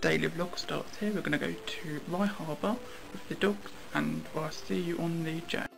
daily vlog starts here. We're going to go to Rye Harbour with the dogs and I'll see you on the journey.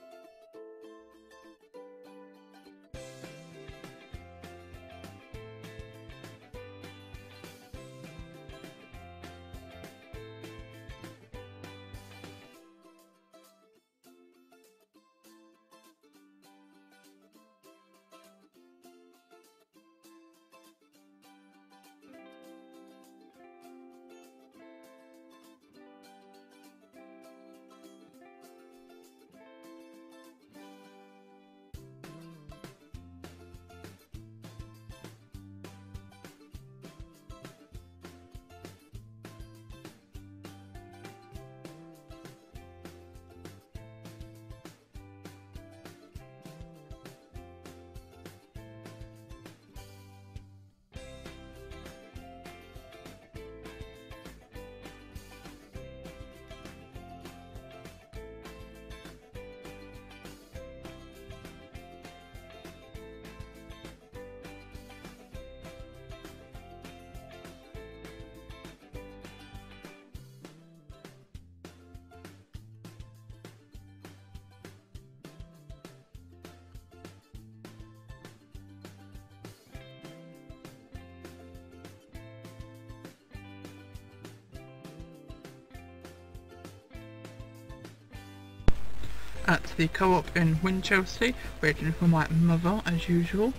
At the co-op in Winchelsea, waiting for my mother as usual,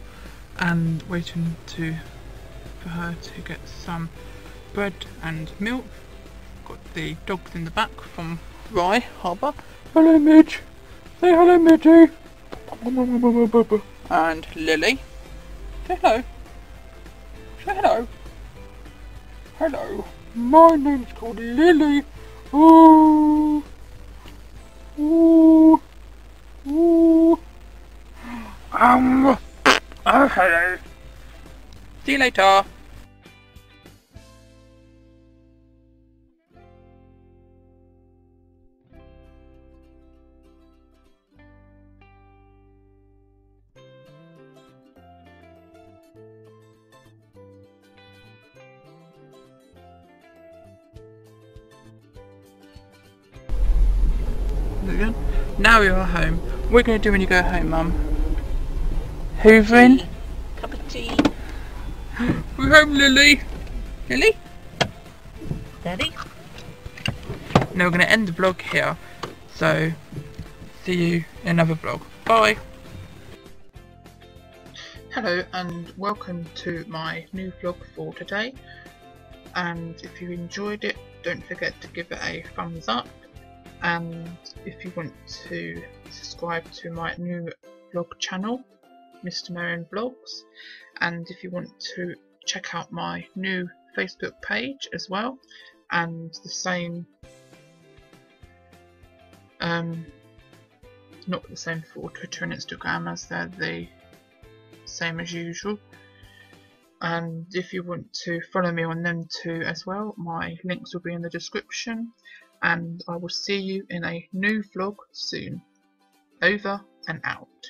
and waiting to for her to get some bread and milk. Got the dogs in the back from Rye Harbour. Hello Midge! Say hello Midgie! And Lily. Say hello. Say hello. Hello. My name's called Lily. Ooh. Ooh. Um. Oh, hello. See you later. Now we are home. What are you going to do when you go home, Mum? Hoovering? Cup of tea. We're home, Lily. Lily? Daddy? Now we're going to end the vlog here. So, see you in another vlog. Bye. Hello and welcome to my new vlog for today. And if you enjoyed it, don't forget to give it a thumbs up. And if you want to subscribe to my new vlog channel, Mr. Merrin Vlogs. And if you want to check out my new Facebook page as well, and the same um, not the same for Twitter and Instagram as they're the same as usual. And if you want to follow me on them too as well, my links will be in the description. And I will see you in a new vlog soon. Over and out.